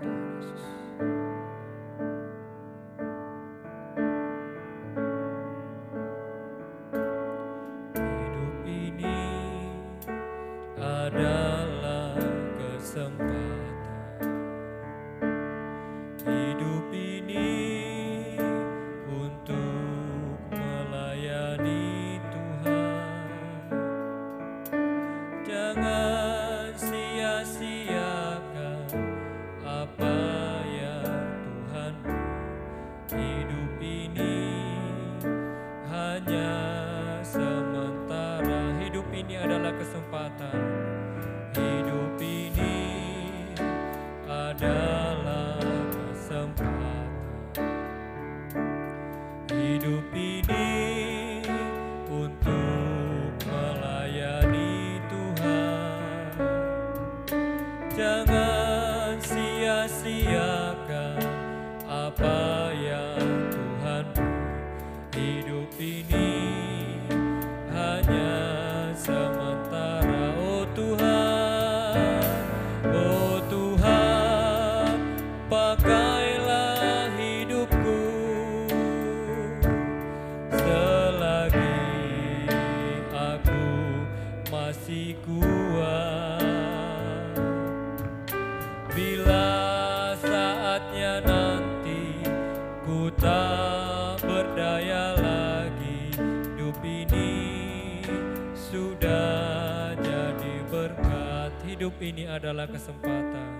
Tuhan Yesus. Ini adalah kesempatan. Hidup ini adalah kesempatan. Hidup ini untuk melayani Tuhan. Jangan sia-siakan apa masih kuat. Bila saatnya nanti ku tak berdaya lagi, hidup ini sudah jadi berkat. Hidup ini adalah kesempatan.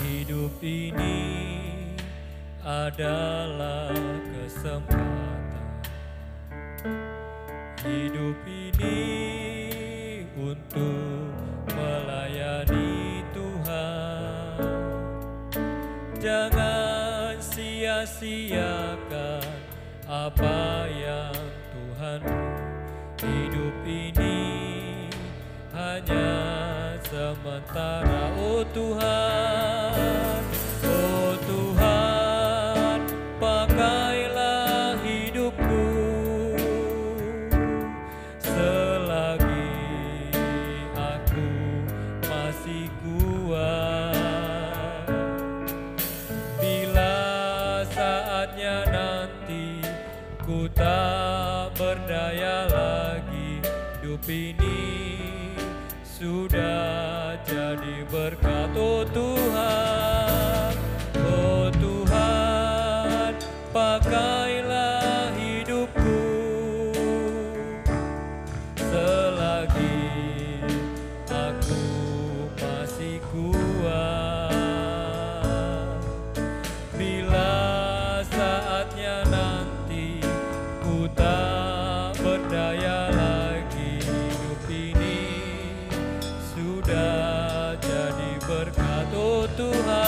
Hidup ini adalah kesempatan. Hidup ini untuk melayani Tuhan. Jangan sia-siakan apa yang Tuhan. Hidup ini hanya sementara. Oh Tuhan, Bila saatnya nanti ku tak berdaya lagi, hidup ini sudah jadi berkat. Oh Tuhan, oh Tuhan, pakailah Tuhan